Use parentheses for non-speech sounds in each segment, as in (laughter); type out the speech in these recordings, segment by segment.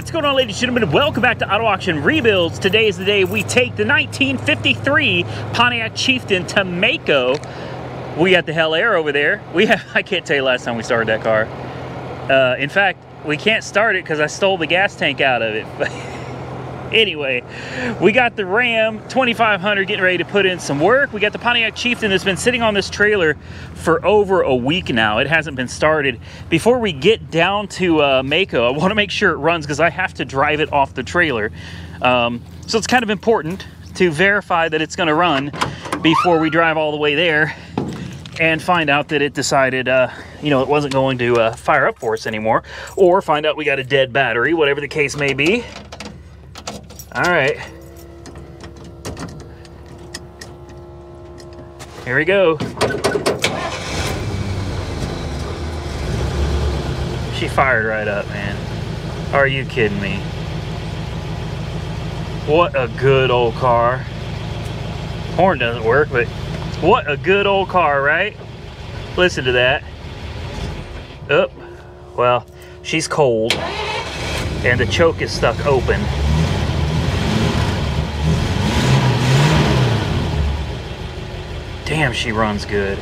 What's going on ladies and gentlemen? Welcome back to Auto Auction Rebuilds. Today is the day we take the 1953 Pontiac Chieftain to Maaco. We got the Bel Air over there. We have, (laughs) I can't tell you last time we started that car. Uh, in fact, we can't start it because I stole the gas tank out of it. (laughs) anyway, we got the Ram 2500 getting ready to put in some work. We got the Pontiac Chieftain that's been sitting on this trailer for over a week now. It hasn't been started. Before we get down to uh, Maaco, I want to make sure it runs because I have to drive it off the trailer. Um, so it's kind of important to verify that it's going to run before we drive all the way there and find out that it decided, uh, you know, it wasn't going to uh, fire up for us anymore, or find out we got a dead battery, whatever the case may be. All right. Here we go. She fired right up, man. Are you kidding me? What a good old car. Horn doesn't work, but what a good old car, right? Listen to that. Oh, well, she's cold and the choke is stuck open. Damn, she runs good.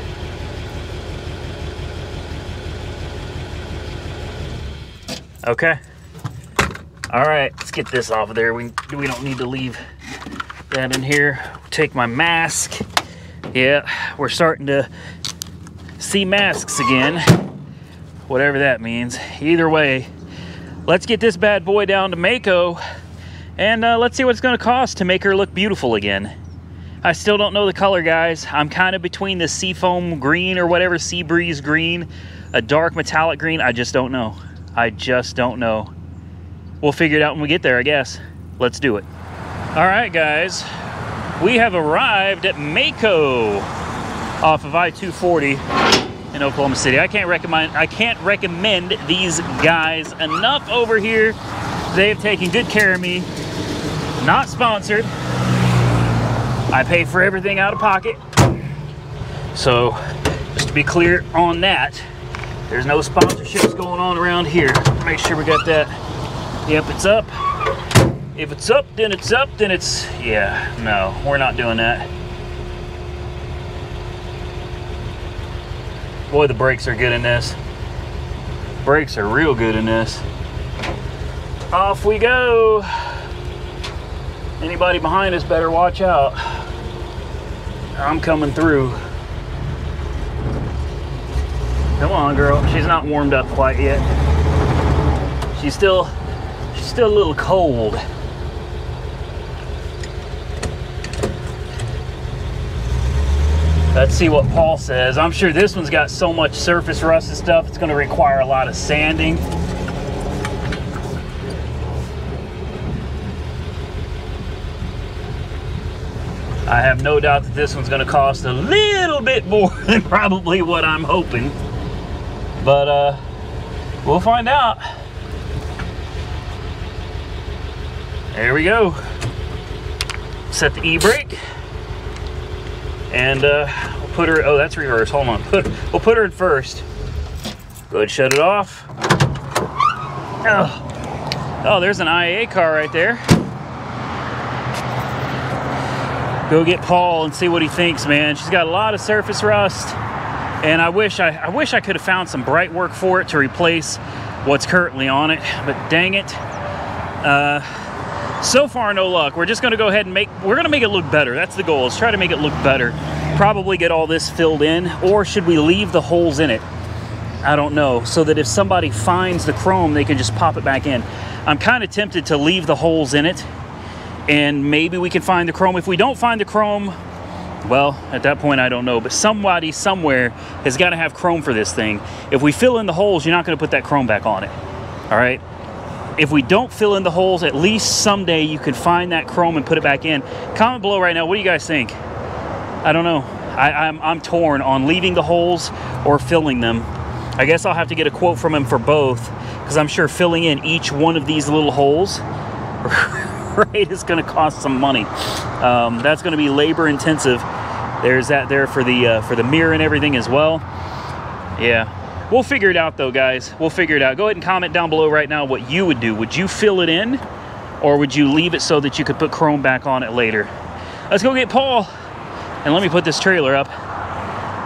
Okay. All right, let's get this off of there. We, we don't need to leave that in here. Take my mask. Yeah, we're starting to see masks again. Whatever that means. Either way, let's get this bad boy down to Maaco and uh, let's see what it's gonna cost to make her look beautiful again. I still don't know the color, guys. I'm kind of between the seafoam green or whatever, sea breeze green, a dark metallic green. I just don't know. I just don't know. We'll figure it out when we get there, I guess. Let's do it. All right, guys. We have arrived at Maaco off of I-240 in Oklahoma City. I can't recommend I can't recommend these guys enough over here. They have taken good care of me. Not sponsored. I pay for everything out of pocket. So, just to be clear on that, there's no sponsorships going on around here. Make sure we got that. Yep, it's up. If it's up, then it's up, then it's, yeah, no, we're not doing that. Boy, the brakes are good in this. Brakes are real good in this. Off we go. Anybody behind us better watch out. I'm coming through. Come on, girl. She's not warmed up quite yet. She's still, she's still a little cold. Let's see what Paul says. I'm sure this one's got so much surface rust and stuff, it's gonna require a lot of sanding. I have no doubt that this one's gonna cost a little bit more (laughs) than probably what I'm hoping. But uh, we'll find out. There we go. Set the e-brake. And uh, we'll put her, oh, that's reverse, hold on. Put, (laughs) we'll put her in first. Go ahead, shut it off. Oh, oh there's an IAA car right there. Go get Paul and see what he thinks, man. She's got a lot of surface rust. And I wish I, I wish I could have found some bright work for it to replace what's currently on it, but dang it. Uh, so far, no luck. We're just gonna go ahead and make, we're gonna make it look better. That's the goal, is try to make it look better. Probably get all this filled in, or should we leave the holes in it? I don't know, so that if somebody finds the chrome, they can just pop it back in. I'm kind of tempted to leave the holes in it, and maybe we can find the chrome. If we don't find the chrome, well, at that point, I don't know, but somebody somewhere has got to have chrome for this thing. If we fill in the holes, you're not going to put that chrome back on it, all right? If we don't fill in the holes, at least someday you can find that chrome and put it back in. Comment below right now, what do you guys think? I don't know. I, I'm, I'm torn on leaving the holes or filling them. I guess I'll have to get a quote from him for both because I'm sure filling in each one of these little holes (laughs) right (laughs) is going to cost some money. Um, that's going to be labor intensive. There's that there for the uh, for the mirror and everything as well. Yeah, We'll figure it out though, guys. We'll figure it out. Go ahead and comment down below right now what you would do. Would you fill it in or would you leave it so that you could put chrome back on it later? Let's go get Paul and let me put this trailer up.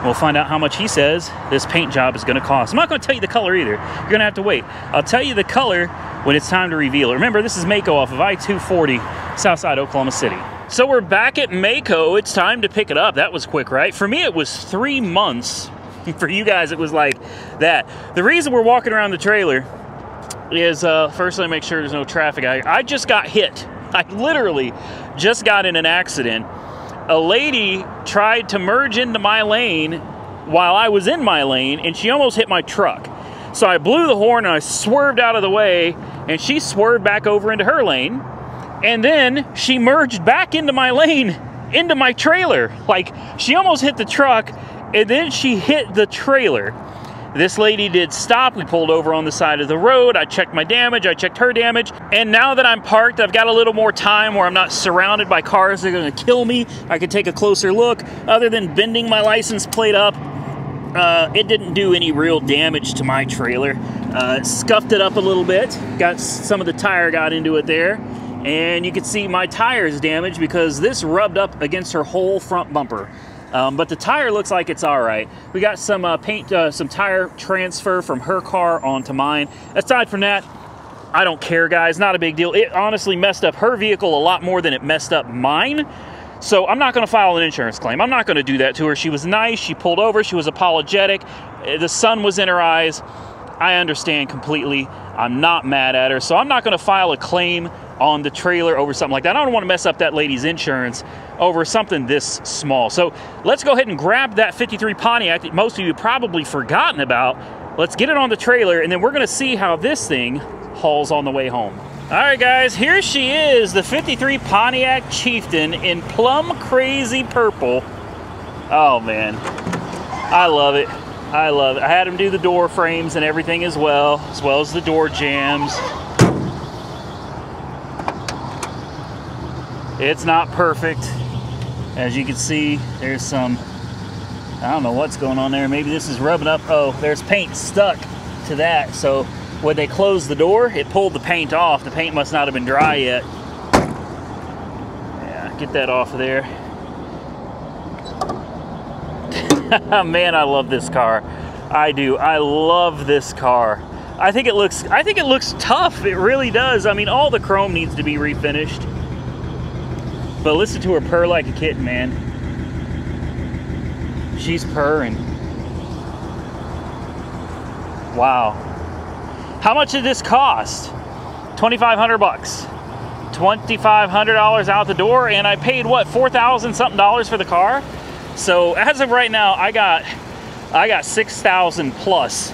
We'll find out how much he says this paint job is gonna cost. I'm not gonna tell you the color either. You're gonna have to wait. I'll tell you the color when it's time to reveal it. Remember, this is Maaco off of I-240, Southside Oklahoma City. So we're back at Maaco. It's time to pick it up. That was quick, right? For me, it was three months. (laughs) For you guys, it was like that. The reason we're walking around the trailer is, uh, first, let me make sure there's no traffic. I, I just got hit. (laughs) I literally just got in an accident a lady tried to merge into my lane while I was in my lane and she almost hit my truck. So I blew the horn and I swerved out of the way and she swerved back over into her lane. And then she merged back into my lane, into my trailer. Like she almost hit the truck and then she hit the trailer. This lady did stop. We pulled over on the side of the road. I checked my damage. I checked her damage. And now that I'm parked, I've got a little more time where I'm not surrounded by cars that are going to kill me. I can take a closer look. Other than bending my license plate up, uh, it didn't do any real damage to my trailer. Uh, scuffed it up a little bit. Got some of the tire got into it there. And you can see my tire is damaged because this rubbed up against her whole front bumper. Um, but the tire looks like it's all right. We got some uh, paint, uh, some tire transfer from her car onto mine. Aside from that, I don't care, guys. Not a big deal. It honestly messed up her vehicle a lot more than it messed up mine. So I'm not going to file an insurance claim. I'm not going to do that to her. She was nice. She pulled over. She was apologetic. Uh, the sun was in her eyes. I understand completely. I'm not mad at her. So I'm not going to file a claim on the trailer over something like that. I don't want to mess up that lady's insurance over something this small. So let's go ahead and grab that 53 Pontiac that most of you probably forgotten about. Let's get it on the trailer and then we're gonna see how this thing hauls on the way home. All right guys, here she is, the 53 Pontiac Chieftain in plum crazy purple. Oh man, I love it. I love it. I had him do the door frames and everything as well, as well as the door jambs. It's not perfect. As you can see, there's some, I don't know what's going on there. Maybe this is rubbing up. Oh, there's paint stuck to that. So when they closed the door, it pulled the paint off. The paint must not have been dry yet. Yeah, get that off of there. (laughs) Man, I love this car. I do. I love this car. I think it looks I think it looks tough. It really does. I mean, all the chrome needs to be refinished. But listen to her purr like a kitten, man. She's purring. Wow. How much did this cost? 2500 bucks. $2,500 out the door, and I paid what, 4,000 something dollars for the car? So as of right now, I got I got 6,000 plus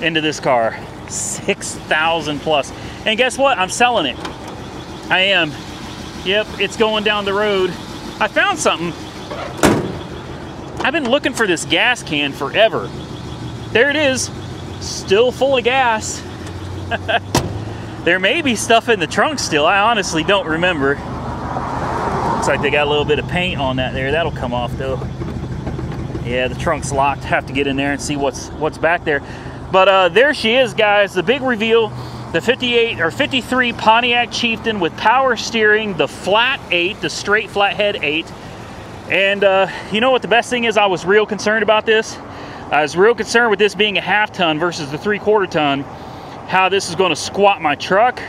into this car. 6,000 plus. And guess what? I'm selling it. I am. Yep, it's going down the road. I found something. I've been looking for this gas can forever. There it is, still full of gas. (laughs) there may be stuff in the trunk still. I honestly don't remember. Looks like they got a little bit of paint on that there. That'll come off though. Yeah, the trunk's locked. Have to get in there and see what's what's back there. But uh, there she is, guys. The big reveal the 58 or 53 Pontiac Chieftain with power steering, the flat 8, the straight flathead 8. And uh, you know what the best thing is? I was real concerned about this. I was real concerned with this being a half ton versus the three quarter ton, how this is going to squat my truck.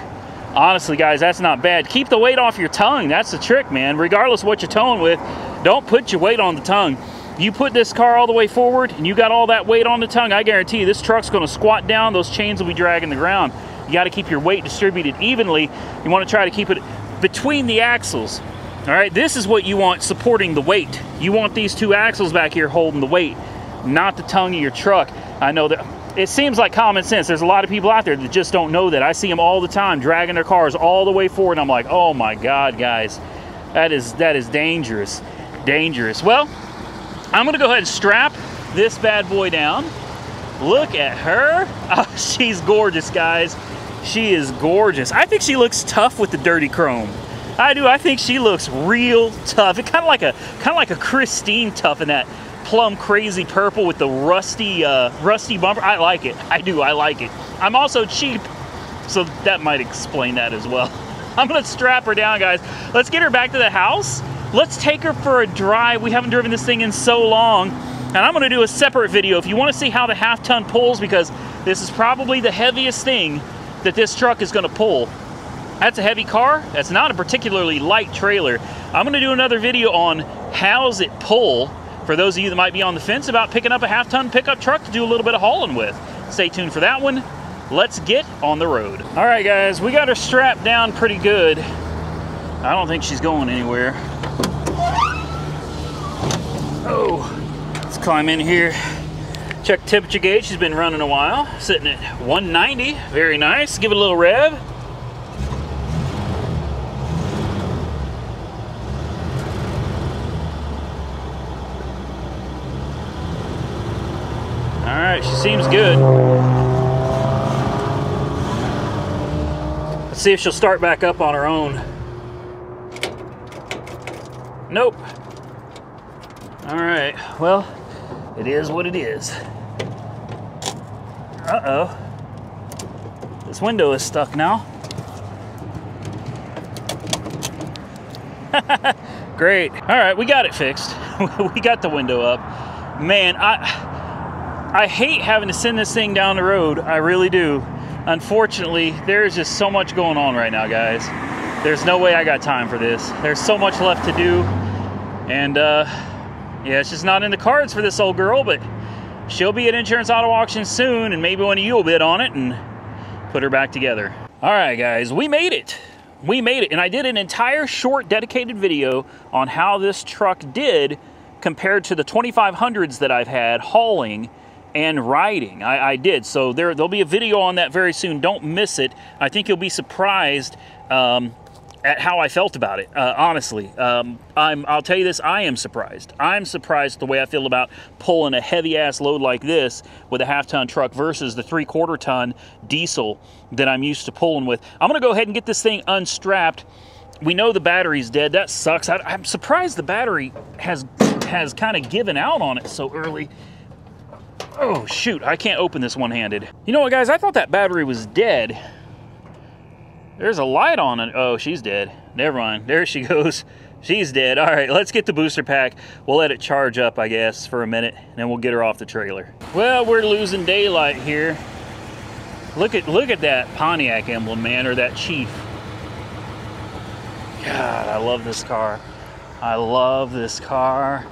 Honestly, guys, that's not bad. Keep the weight off your tongue. That's the trick, man. Regardless of what you're towing with, don't put your weight on the tongue. You put this car all the way forward and you got all that weight on the tongue, I guarantee you this truck's going to squat down. Those chains will be dragging the ground. You got to keep your weight distributed evenly. You want to try to keep it between the axles. All right, this is what you want supporting the weight. You want these two axles back here holding the weight, not the tongue of your truck. I know that it seems like common sense. There's a lot of people out there that just don't know that. I see them all the time dragging their cars all the way forward. And I'm like, oh my God, guys, that is that is dangerous, dangerous. Well, I'm gonna go ahead and strap this bad boy down. Look at her. (laughs) Oh, she's gorgeous, guys. She is gorgeous. I think she looks tough with the dirty chrome. I do. I think she looks real tough. It kind of like a kind of like a Christine tough in that plum crazy purple with the rusty, uh, rusty bumper. I like it. I do. I like it. I'm also cheap, so that might explain that as well. (laughs) I'm gonna strap her down, guys. Let's get her back to the house. Let's take her for a drive. We haven't driven this thing in so long. And I'm gonna do a separate video if you wanna see how the half ton pulls because this is probably the heaviest thing that this truck is gonna pull. That's a heavy car. That's not a particularly light trailer. I'm gonna do another video on how's it pull for those of you that might be on the fence about picking up a half ton pickup truck to do a little bit of hauling with. Stay tuned for that one. Let's get on the road. All right, guys, we got her strapped down pretty good. I don't think she's going anywhere. Oh, let's climb in here. Check temperature gauge, she's been running a while. Sitting at 190, very nice. Give it a little rev. All right, she seems good. Let's see if she'll start back up on her own. Nope. All right, well, it is what it is. Uh-oh. This window is stuck now. (laughs) Great. All right, we got it fixed. (laughs) we got the window up. Man, I I hate having to send this thing down the road. I really do. Unfortunately, there's just so much going on right now, guys. There's no way I got time for this. There's so much left to do. And uh, yeah, it's just not in the cards for this old girl, but she'll be at Insurance Auto Auction soon, and maybe one of you will bid on it and put her back together. All right, guys, we made it. We made it, and I did an entire short dedicated video on how this truck did compared to the 2500s that I've had hauling and riding. I, I, did. So there, there'll be a video on that very soon. Don't miss it. I think you'll be surprised um, at how I felt about it. Uh, honestly, um, I'm. I'll tell you this. I am surprised. I'm surprised the way I feel about pulling a heavy ass load like this with a half ton truck versus the three quarter ton diesel that I'm used to pulling with. I'm gonna go ahead and get this thing unstrapped. We know the battery's dead. That sucks. I, I'm surprised the battery has has kind of given out on it so early. Oh, shoot, I can't open this one-handed. You know what, guys? I thought that battery was dead. There's a light on it. Oh, she's dead. Never mind. There she (laughs) goes. She's dead. All right, let's get the booster pack. We'll let it charge up, I guess, for a minute, and then we'll get her off the trailer. Well, we're losing daylight here. Look at look at that Pontiac emblem, man, or that Chief. God, I love this car. I love this car.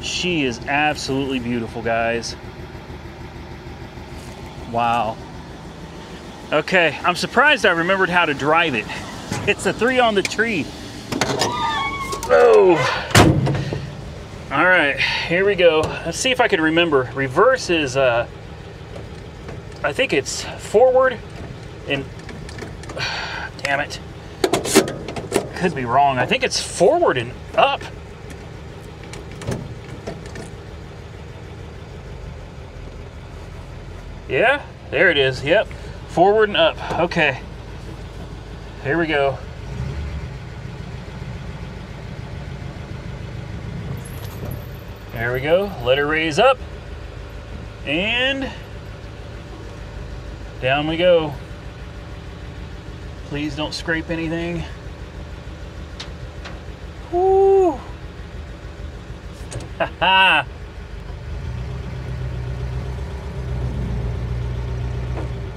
She is absolutely beautiful, guys. Wow. Okay, I'm surprised I remembered how to drive it. It's a three on the tree. Oh. All right, here we go. Let's see if I can remember. Reverse is, uh, I think it's forward and, (sighs) damn it. Could be wrong. I think it's forward and up. Yeah, there it is. Yep. Forward and up. Okay. Here we go. There we go. Let her raise up. And down we go. Please don't scrape anything. Woo! Ha ha!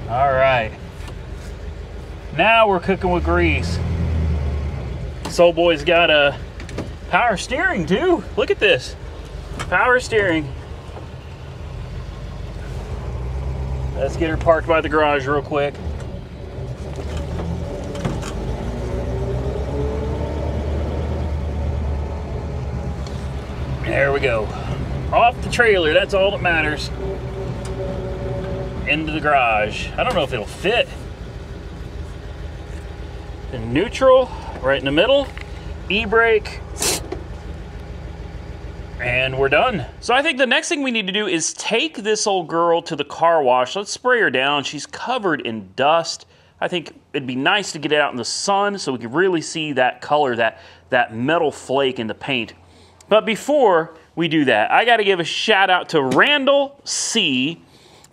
All right. Now we're cooking with grease. Old boy's got a power steering too. Look at this. Power steering. Let's get her parked by the garage real quick. There we go. Off the trailer, that's all that matters into the garage. I don't know if it'll fit. The neutral, right in the middle, e-brake, and we're done. So I think the next thing we need to do is take this old girl to the car wash. Let's spray her down. She's covered in dust. I think it'd be nice to get it out in the sun so we can really see that color, that, that metal flake in the paint. But before we do that, I got to give a shout out to Randall C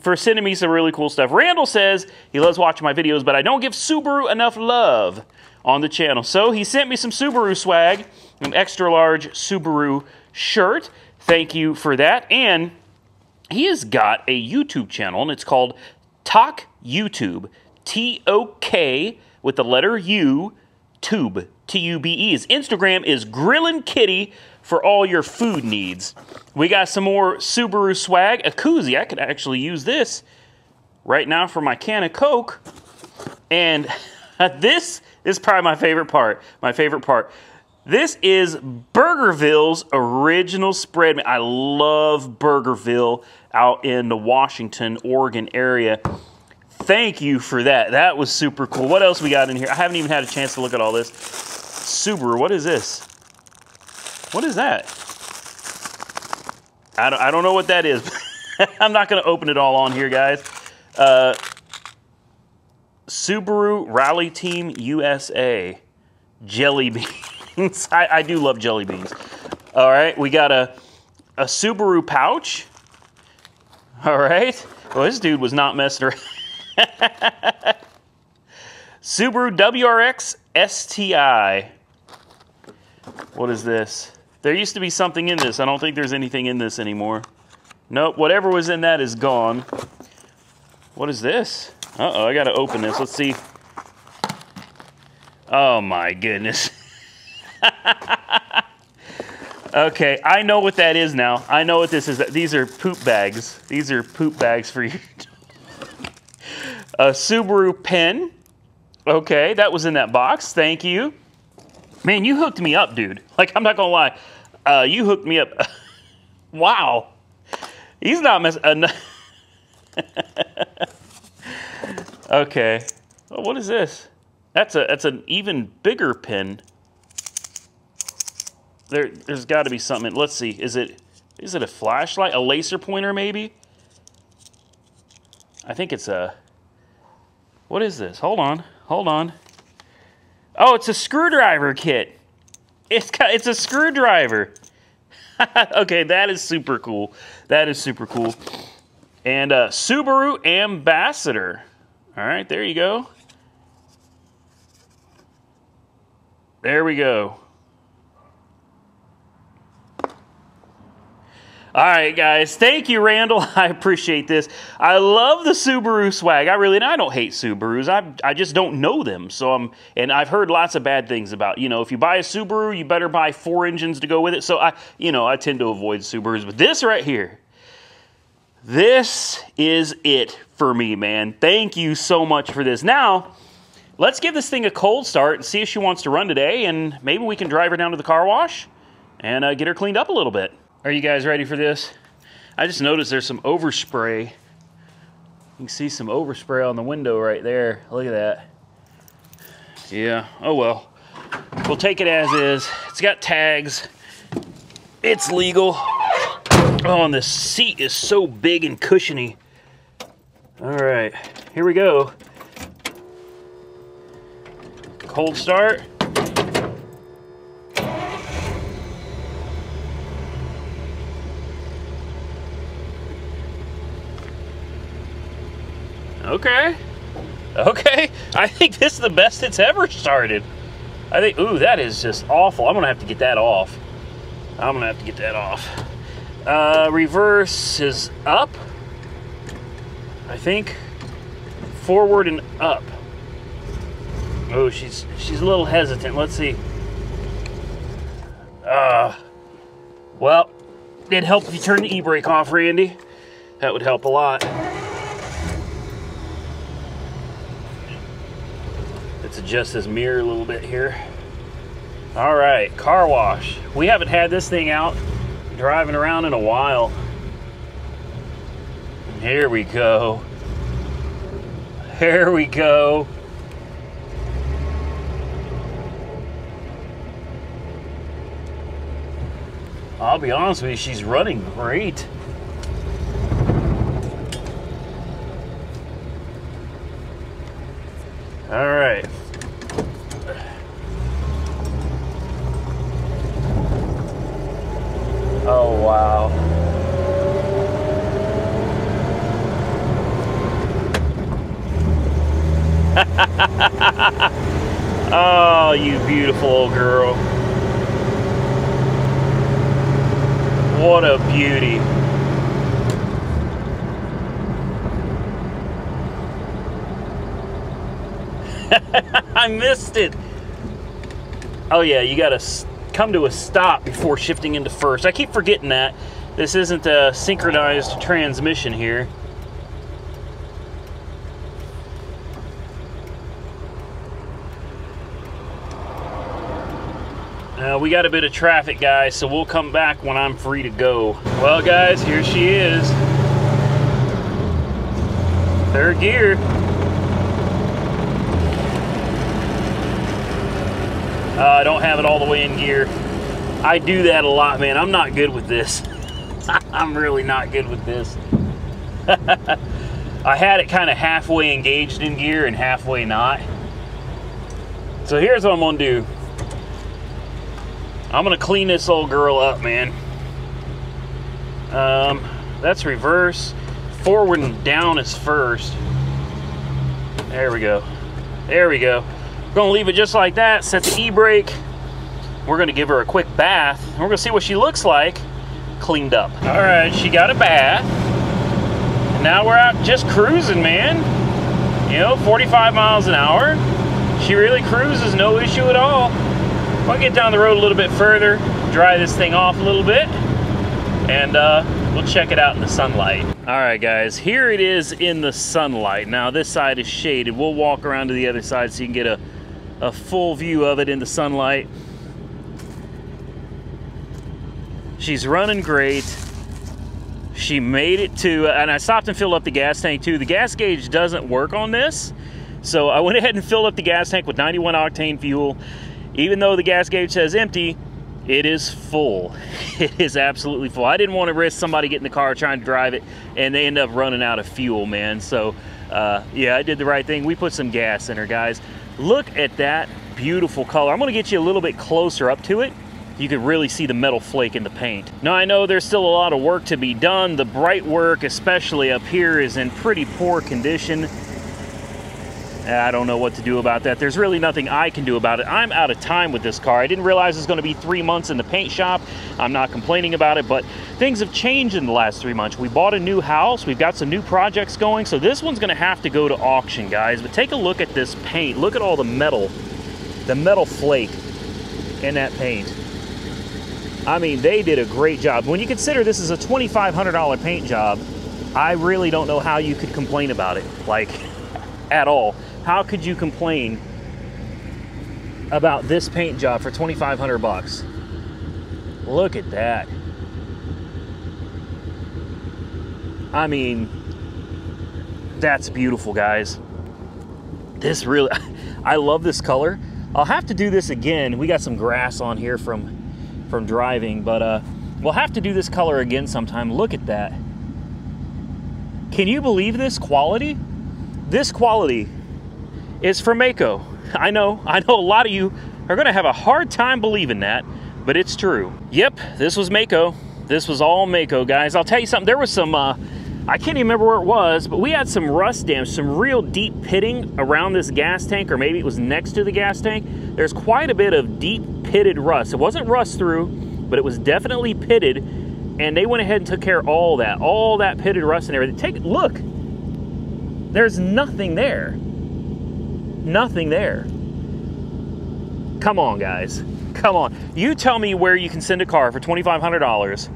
for sending me some really cool stuff. Randall says he loves watching my videos, but I don't give Subaru enough love on the channel. So he sent me some Subaru swag, an extra large Subaru shirt. Thank you for that. And he has got a YouTube channel, and it's called Talk YouTube. T O K with the letter U, Tube. T U B E. His Instagram is Grillin' Kitty for all your food needs. We got some more Subaru swag, a koozie. I could actually use this right now for my can of Coke. And (laughs) this is probably my favorite part. My favorite part. This is Burgerville's original spread. I love Burgerville out in the Washington, Oregon area. Thank you for that. That was super cool. What else we got in here? I haven't even had a chance to look at all this. Subaru, what is this? What is that? I don't, I don't know what that is. (laughs) I'm not going to open it all on here, guys. Uh, Subaru Rally Team USA jelly (laughs) beans. I, I do love jelly beans. All right, we got a, a Subaru pouch. All right. Well, this dude was not messing around. (laughs) Subaru WRX STI. What is this? There used to be something in this. I don't think there's anything in this anymore. Nope, whatever was in that is gone. What is this? Uh-oh, I gotta open this. Let's see. Oh my goodness. (laughs) okay, I know what that is now. I know what this is. These are poop bags. These are poop bags for (laughs) you. A Subaru pen. Okay, that was in that box. Thank you. Man, you hooked me up, dude. Like, I'm not gonna lie. Uh, you hooked me up. (laughs) wow. He's not messing. Uh, (laughs) okay. Oh, what is this? That's a that's an even bigger pin. There, there's got to be something. Let's see. Is it is it a flashlight? A laser pointer, maybe? I think it's a. What is this? Hold on. Hold on. Oh, it's a screwdriver kit. It's got, it's a screwdriver. (laughs) okay, that is super cool. That is super cool. And uh, Subaru Ambassador. All right, there you go. There we go. All right, guys. Thank you, Randall. (laughs) I appreciate this. I love the Subaru swag. I really, and I don't hate Subarus. I, I just don't know them. So I'm, and I've heard lots of bad things about, you know, if you buy a Subaru, you better buy four engines to go with it. So I, you know, I tend to avoid Subarus. But this right here, this is it for me, man. Thank you so much for this. Now, let's give this thing a cold start and see if she wants to run today. And maybe we can drive her down to the car wash and uh, get her cleaned up a little bit. Are you guys ready for this? I just noticed there's some overspray. You can see some overspray on the window right there. Look at that. Yeah, oh well. We'll take it as is. It's got tags. It's legal. Oh, and the seat is so big and cushiony. All right, here we go. Cold start. Okay. Okay. (laughs) I think this is the best it's ever started. I think, ooh, that is just awful. I'm going to have to get that off. I'm going to have to get that off. Uh, reverse is up. I think forward and up. Oh, she's she's a little hesitant. Let's see. Uh, well, it'd help if you turn the e-brake off, Randy. That would help a lot. Adjust this mirror a little bit here. All right, car wash. We haven't had this thing out driving around in a while. Here we go. Here we go. I'll be honest with you, she's running great. All right. Oh, you beautiful old girl. What a beauty. (laughs) I missed it. Oh yeah, you gotta come to a stop before shifting into first. I keep forgetting that. This isn't a synchronized transmission here. We got a bit of traffic, guys, so we'll come back when I'm free to go. Well, guys, here she is. Third gear. Uh, I don't have it all the way in gear. I do that a lot, man. I'm not good with this. (laughs) I'm really not good with this. (laughs) I had it kind of halfway engaged in gear and halfway not. So here's what I'm gonna do. I'm gonna clean this old girl up, man. Um, that's reverse. Forward and down is first. There we go. There we go. We're gonna leave it just like that, set the e-brake. We're gonna give her a quick bath. We're gonna see what she looks like cleaned up. All right, she got a bath. now we're out just cruising, man. You know, 45 miles an hour. She really cruises, no issue at all. I'll get down the road a little bit further, dry this thing off a little bit, and uh, we'll check it out in the sunlight. All right, guys, here it is in the sunlight. Now, this side is shaded. We'll walk around to the other side so you can get a a full view of it in the sunlight. She's running great. She made it to, and I stopped and filled up the gas tank too. The gas gauge doesn't work on this. So I went (laughs) ahead and filled up the gas tank with 91 octane fuel. Even though the gas gauge says empty, it is full. (laughs) It is absolutely full. I didn't want to risk somebody getting the car trying to drive it and they end up running out of fuel, man. So uh, yeah, I did the right thing. We put some gas in her, guys. Look at that beautiful color. I'm gonna get you a little bit closer up to it. You can really see the metal flake in the paint. Now I know there's still a lot of work to be done. The bright work, especially up here, is in pretty poor condition. I don't know what to do about that. There's really nothing I can do about it. I'm out of time with this car. I didn't realize it's going to be three months in the paint shop. I'm not complaining about it, but things have changed in the last three months. We bought a new house. We've got some new projects going, so this one's going to have to go to auction, guys. But take a look at this paint. Look at all the metal, the metal flake in that paint. I mean, they did a great job. When you consider this is a $2,500 paint job, I really don't know how you could complain about it, like, (laughs) at all. How could you complain about this paint job for 2500 bucks? Look at that. I mean, that's beautiful, guys. This really, (laughs) I love this color. I'll have to do this again. We got some grass on here from from driving, but uh, we'll have to do this color again sometime. Look at that. Can you believe this quality? This quality is from Maaco. I know, I know a lot of you are gonna have a hard time believing that, but it's true. Yep, this was Maaco. This was all Maaco, guys. I'll tell you something, there was some, uh, I can't even remember where it was, but we had some rust damage, some real deep pitting around this gas tank, or maybe it was next to the gas tank. There's quite a bit of deep pitted rust. It wasn't rust through, but it was definitely pitted, and they went ahead and took care of all that, all that pitted rust and everything. Take, look, there's nothing there nothing there. Come on, guys. Come on. You tell me where you can send a car for $2,500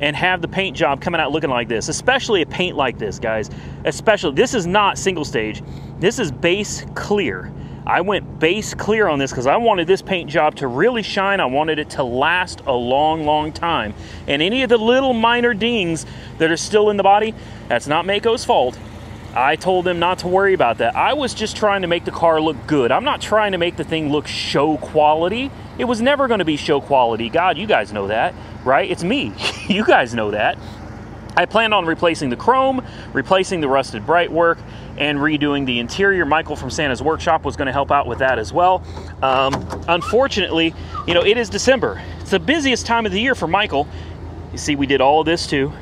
and have the paint job coming out looking like this, especially a paint like this, guys. Especially, this is not single stage. This is base clear. I went base clear on this because I wanted this paint job to really shine. I wanted it to last a long, long time. And any of the little minor dings that are still in the body, that's not Maaco's fault. I told them not to worry about that. I was just trying to make the car look good. I'm not trying to make the thing look show quality. It was never going to be show quality. God, you guys know that, right? It's me. (laughs) you guys know that. I planned on replacing the chrome, replacing the rusted bright work, and redoing the interior. Michael from Santa's Workshop was going to help out with that as well. Um, unfortunately, you know, it is December. It's the busiest time of the year for Michael. You see, we did all this too.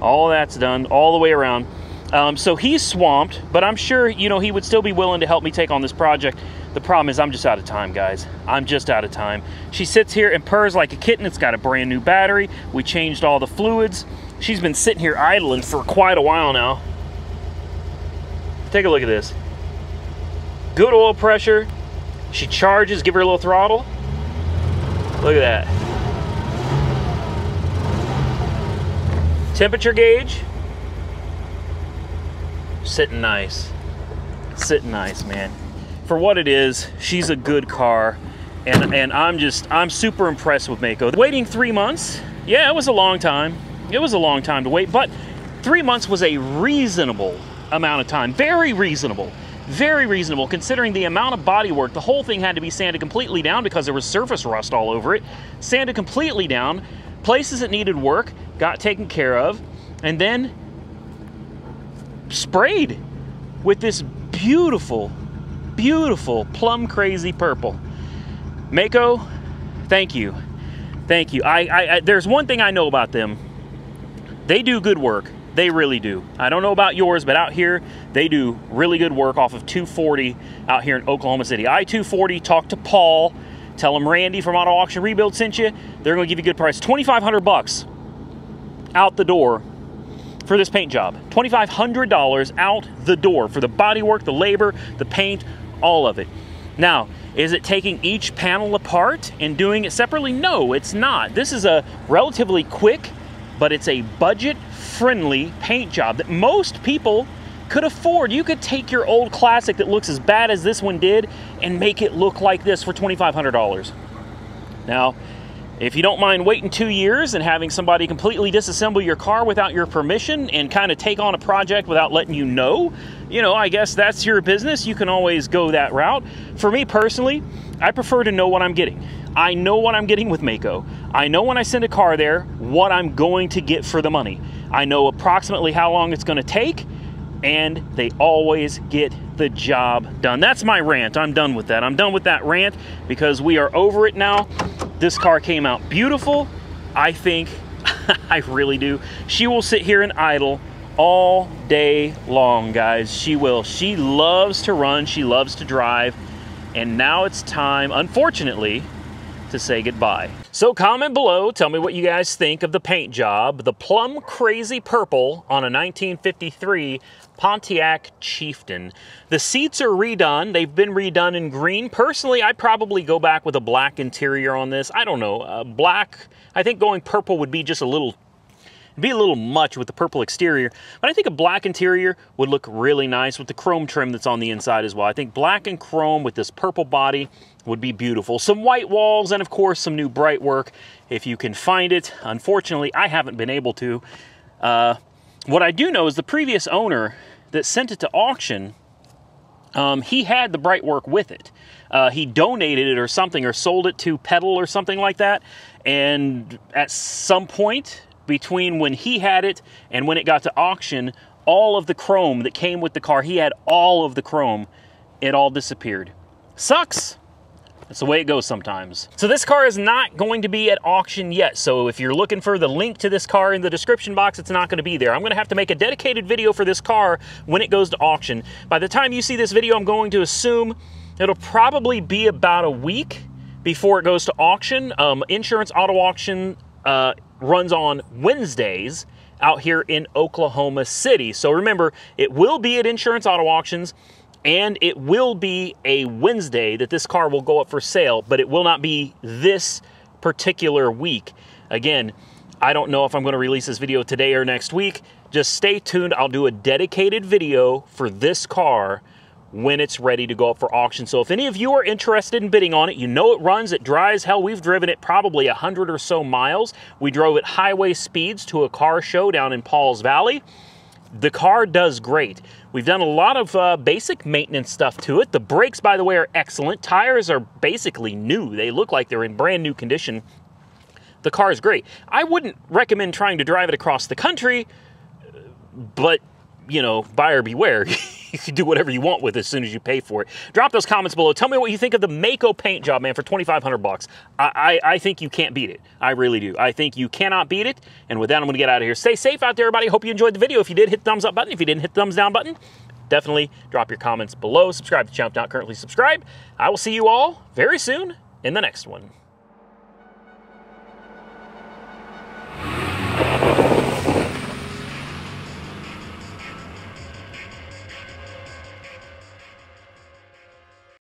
All that's done all the way around. Um, so he's swamped, but I'm sure you know he would still be willing to help me take on this project. The problem is I'm just out of time, guys. I'm just out of time. She sits here and purrs like a kitten. It's got a brand new battery. We changed all the fluids. She's been sitting here idling for quite a while now. Take a look at this. Good oil pressure. She charges, give her a little throttle. Look at that. Temperature gauge. Sitting nice. Sitting nice, man. For what it is, she's a good car. And, and I'm just, I'm super impressed with Maaco. Waiting three months, yeah, it was a long time. It was a long time to wait, but three months was a reasonable amount of time. Very reasonable. Very reasonable considering the amount of body work. The whole thing had to be sanded completely down because there was surface rust all over it. Sanded completely down. Places that needed work got taken care of. And then sprayed with this beautiful, beautiful plum crazy purple. Maaco, thank you. Thank you. I, I, I, there's one thing I know about them. They do good work. They really do. I don't know about yours, but out here, they do really good work off of 240 out here in Oklahoma City. I-240, talk to Paul, tell him Randy from Auto Auction Rebuild sent you. They're going to give you a good price. 2500 bucks out the door for this paint job. $2,500 out the door for the bodywork, the labor, the paint, all of it. Now, is it taking each panel apart and doing it separately? No, it's not. This is a relatively quick, but it's a budget-friendly paint job that most people could afford. You could take your old classic that looks as bad as this one did and make it look like this for $2,500. Now, if you don't mind waiting two years and having somebody completely disassemble your car without your permission and kind of take on a project without letting you know, you know, I guess that's your business. You can always go that route. For me personally, I prefer to know what I'm getting. I know what I'm getting with Maaco. I know when I send a car there what I'm going to get for the money. I know approximately how long it's going to take, and they always get the job done. That's my rant. I'm done with that. I'm done with that rant because we are over it now. This car came out beautiful. I think, (laughs) I really do. She will sit here and idle all day long, guys. She will. She loves to run. She loves to drive. And now it's time, unfortunately, to say goodbye. So comment below, tell me what you guys think of the paint job, the plum crazy purple on a 1953 Pontiac Chieftain. The seats are redone. They've been redone in green. Personally, I'd probably go back with a black interior on this. I don't know. Uh, black, I think going purple would be just a little be a little much with the purple exterior, but I think a black interior would look really nice with the chrome trim that's on the inside as well. I think black and chrome with this purple body would be beautiful. Some white walls and of course some new bright work if you can find it. Unfortunately, I haven't been able to. Uh, what I do know is the previous owner that sent it to auction, um, he had the bright work with it. Uh, he donated it or something, or sold it to Petal or something like that. And at some point between when he had it and when it got to auction, all of the chrome that came with the car, he had all of the chrome, it all disappeared. Sucks. That's the way it goes sometimes. So this car is not going to be at auction yet. So if you're looking for the link to this car in the description box, it's not going to be there. I'm going to have to make a dedicated video for this car when it goes to auction. By the time you see this video, I'm going to assume it'll probably be about a week before it goes to auction. Um, Insurance Auto Auction uh, runs on Wednesdays out here in Oklahoma City. So remember, it will be at Insurance Auto Auctions and it will be a Wednesday that this car will go up for sale, but it will not be this particular week. Again, I don't know if I'm going to release this video today or next week. Just stay tuned. I'll do a dedicated video for this car when it's ready to go up for auction. So if any of you are interested in bidding on it, you know it runs, it dries. Hell, we've driven it probably a 100 or so miles. We drove it highway speeds to a car show down in Pauls Valley. The car does great. We've done a lot of uh, basic maintenance stuff to it. The brakes, by the way, are excellent. Tires are basically new. They look like they're in brand new condition. The car is great. I wouldn't recommend trying to drive it across the country, but, you know, buyer beware. (laughs) you can do whatever you want with it as soon as you pay for it. Drop those comments below. Tell me what you think of the Maaco paint job, man, for 2500 bucks. I, I, I think you can't beat it. I really do. I think you cannot beat it. And with that, I'm going to get out of here. Stay safe out there, everybody. Hope you enjoyed the video. If you did, hit the thumbs up button. If you didn't, hit the thumbs down button. definitely drop your comments below. Subscribe to the channel if not currently subscribed. I will see you all very soon in the next one.